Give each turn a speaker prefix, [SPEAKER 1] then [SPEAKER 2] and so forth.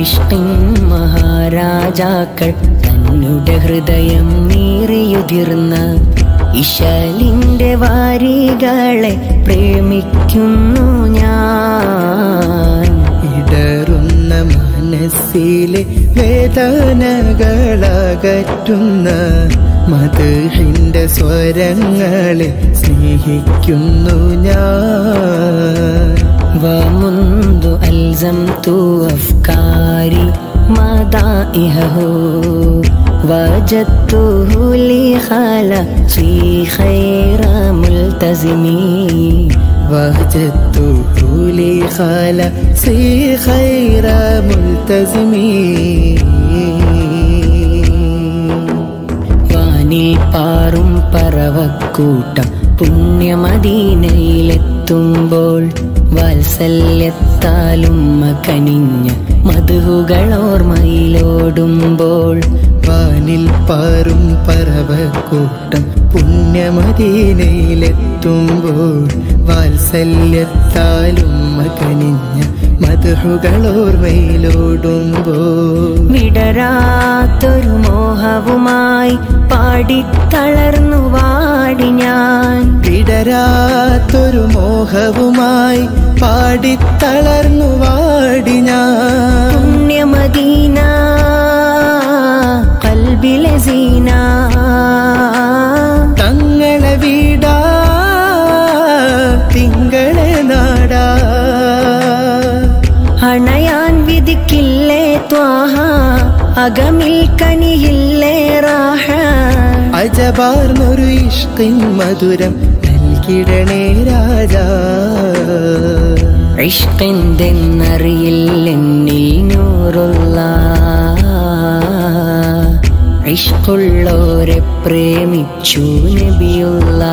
[SPEAKER 1] ഇഷ്കിൻ മഹാരാജാക്കൾ തന്നുടെ ഹൃദയം നീറിയുതിർന്ന ഇശലിന്റെ വാരികളെ പ്രേമിക്കുന്നു ഞാൻ.
[SPEAKER 2] ഇടറുന്ന മനസ്സിലെ വേദനകളകറ്റുന്ന മധുഹിന്റെ സ്വരങ്ങളെ സ്നേഹിക്കുന്നു ഞാൻ.
[SPEAKER 1] ومنذ ألزمت أفكاري مدائحه وجدته لي خلقي خير ملتزمي
[SPEAKER 2] وجدته لي خلقي خير ملتزمي
[SPEAKER 1] വാനിൽ പാറും പറവക്കൂട്ടം പുണ്യമദീനയിലെത്തുമ്പോൾ വാത്സല്യത്താലും കനിഞ്ഞ മധുകളോർമയിലോടുമ്പോൾ
[SPEAKER 2] വാനിൽ പാറും പറവക്കൂട്ടം പുണ്യമദീനയിലെത്തുമ്പോൾ വാത്സല്യത്താലും കനിഞ്ഞ മധുകളോർമയിലോടുമ്പോൾ
[SPEAKER 1] വിടരാത്തൊരു മോഹവുമായി പാടിത്തളർന്നു
[SPEAKER 2] മോഹവുമായി പാടിത്തളർന്നു വാടി ഞാൻ.
[SPEAKER 1] പുണ്യമദീന കൽബിലെ സീന.
[SPEAKER 2] തങ്ങളെ വീടാ തിങ്കളെ നാടാ.
[SPEAKER 1] അണയാൻ വിധിക്കില്ലേ ത്വാഹ അകമിൽ കനിയില്ലേ റാഹ.
[SPEAKER 2] അജബാർന്നൊരു ഇഷ്കിൻ മധുരം നൽകിടണേ രാജാ.
[SPEAKER 1] ഇഷ്കെന്തെന്നറിയില്ലെന്നിൽ നൂറുള്ള ഇഷ്കുള്ളോരെ പ്രേമിച്ചു നബിയുള്ള